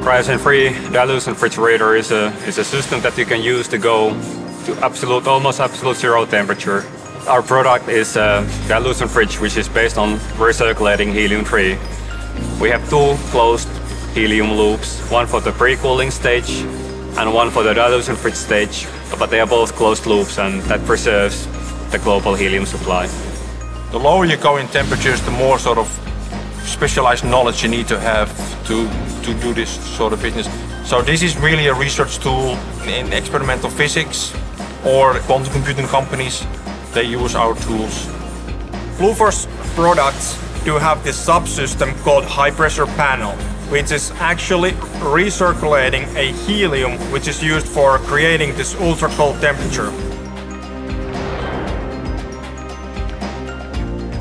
Cryogen-free dilution refrigerator is a, is a system that you can use to go to absolute, almost absolute zero temperature. Our product is uh, a dilution fridge, which is based on recirculating helium-3. We have two closed helium loops, one for the pre-cooling stage and one for the dilution fridge stage, but they are both closed loops and that preserves the global helium supply. The lower you go in temperatures, the more sort of specialized knowledge you need to have to, to do this sort of business. So this is really a research tool in experimental physics or quantum computing companies, they use our tools. Bluefors products do have this subsystem called high pressure panel, which is actually recirculating a helium which is used for creating this ultra cold temperature.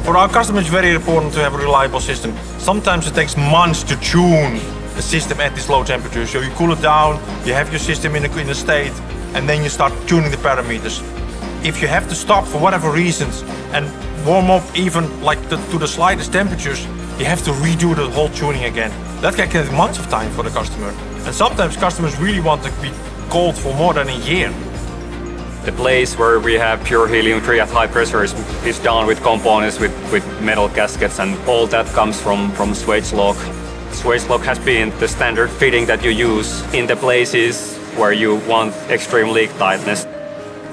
For our customers, it's very important to have a reliable system. Sometimes it takes months to tune the system at this low temperature. So you cool it down, you have your system in a, in a state, and then you start tuning the parameters. If you have to stop for whatever reasons and warm up even like the, to the slightest temperatures, you have to redo the whole tuning again. That can take months of time for the customer. And sometimes customers really want to be cold for more than a year. The place where we have pure helium-3 at high pressure is, is done with components with, with metal gaskets and all that comes from, from Swagelok. Swagelok has been the standard fitting that you use in the places where you want extreme leak tightness.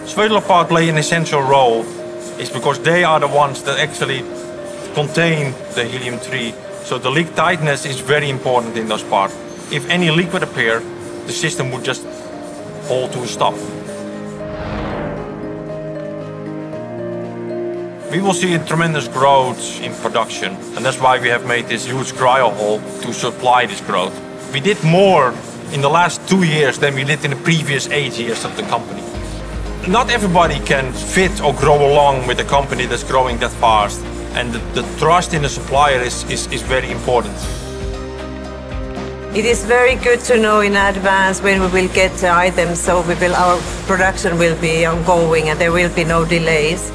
Swagelok part play an essential role is because they are the ones that actually contain the helium-3. So the leak tightness is very important in those parts. If any leak would appear, the system would just hold to a stop. We will see a tremendous growth in production, and that's why we have made this huge cryo hall to supply this growth. We did more in the last two years than we did in the previous eight years of the company. Not everybody can fit or grow along with a company that's growing that fast, and the, the trust in the supplier is, is, is very important. It is very good to know in advance when we will get the items, so we will, our production will be ongoing and there will be no delays.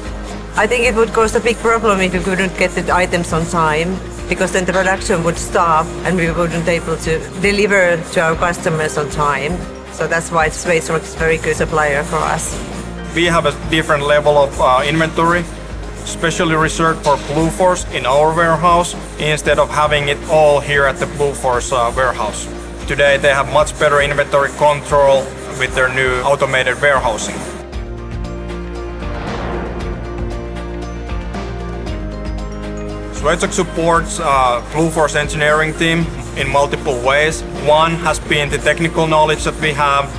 I think it would cause a big problem if we couldn't get the items on time, because then the production would stop and we wouldn't be able to deliver to our customers on time. So that's why Swagelok is a very good supplier for us. We have a different level of uh, inventory, specially reserved for Bluefors in our warehouse, instead of having it all here at the Bluefors uh, warehouse. Today they have much better inventory control with their new automated warehousing. Swagelok supports uh, Bluefors engineering team in multiple ways. One has been the technical knowledge that we have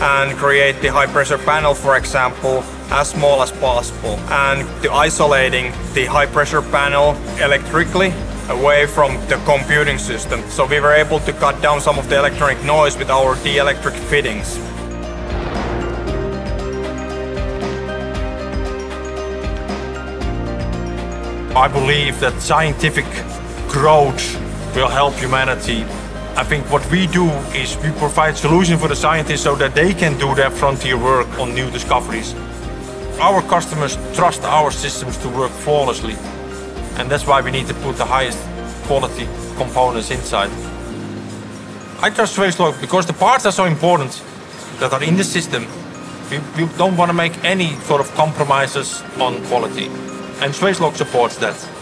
and create the high pressure panel, for example, as small as possible. And to isolating the high pressure panel electrically away from the computing system. So we were able to cut down some of the electronic noise with our dielectric fittings. I believe that scientific growth will help humanity. I think what we do is we provide solutions for the scientists so that they can do their frontier work on new discoveries. Our customers trust our systems to work flawlessly, and that's why we need to put the highest quality components inside. I trust Swagelok because the parts are so important that are in the system. We, we don't want to make any sort of compromises on quality and Swagelok supports that.